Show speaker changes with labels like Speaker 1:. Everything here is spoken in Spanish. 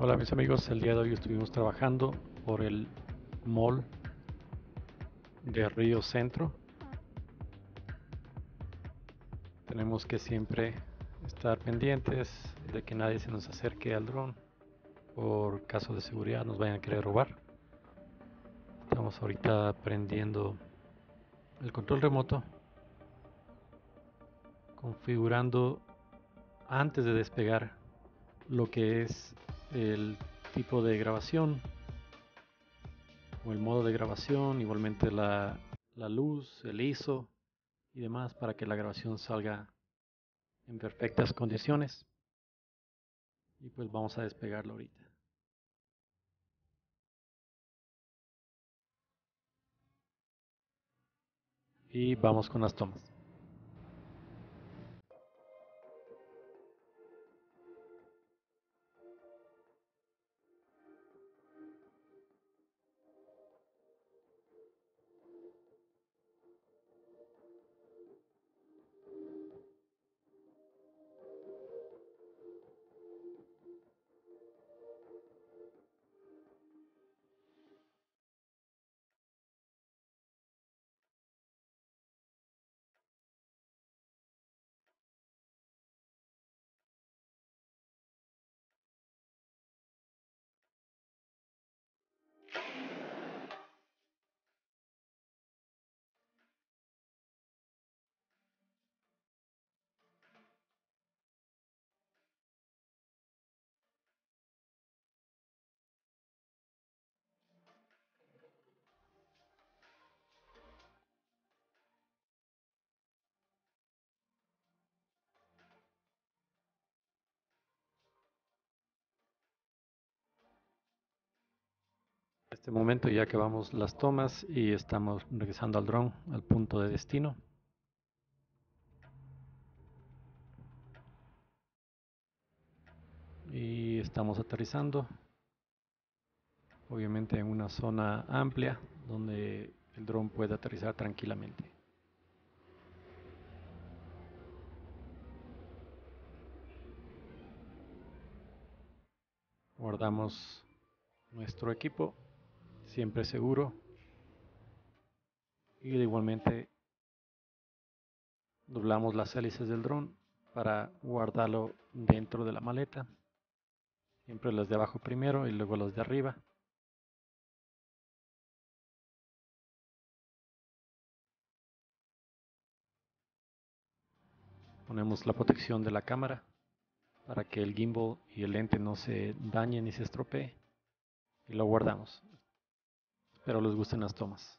Speaker 1: Hola mis amigos, el día de hoy estuvimos trabajando por el mall de Río Centro. Tenemos que siempre estar pendientes de que nadie se nos acerque al dron por caso de seguridad nos vayan a querer robar. Estamos ahorita prendiendo el control remoto, configurando antes de despegar lo que es el tipo de grabación o el modo de grabación, igualmente la, la luz, el ISO y demás para que la grabación salga en perfectas condiciones. Y pues vamos a despegarlo ahorita. Y vamos con las tomas. Este momento ya acabamos las tomas y estamos regresando al dron al punto de destino. Y estamos aterrizando, obviamente en una zona amplia donde el dron puede aterrizar tranquilamente. Guardamos nuestro equipo siempre seguro. Y igualmente doblamos las hélices del dron para guardarlo dentro de la maleta. Siempre las de abajo primero y luego las de arriba. Ponemos la protección de la cámara para que el gimbal y el lente no se dañen ni se estropee y lo guardamos Espero les gusten las tomas.